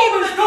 over